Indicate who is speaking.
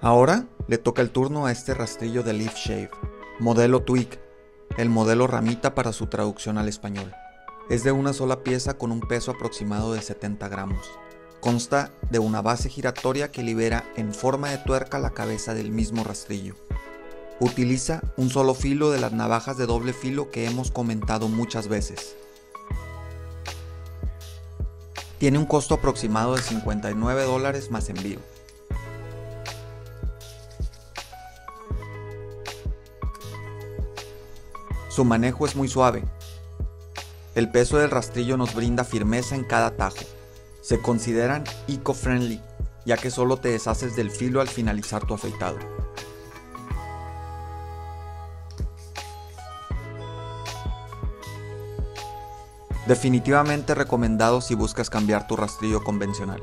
Speaker 1: Ahora le toca el turno a este rastrillo de Leaf Shave, modelo Twig, el modelo ramita para su traducción al español. Es de una sola pieza con un peso aproximado de 70 gramos. Consta de una base giratoria que libera en forma de tuerca la cabeza del mismo rastrillo. Utiliza un solo filo de las navajas de doble filo que hemos comentado muchas veces. Tiene un costo aproximado de 59 dólares más envío. Su manejo es muy suave. El peso del rastrillo nos brinda firmeza en cada tajo. Se consideran eco-friendly, ya que solo te deshaces del filo al finalizar tu afeitado. Definitivamente recomendado si buscas cambiar tu rastrillo convencional.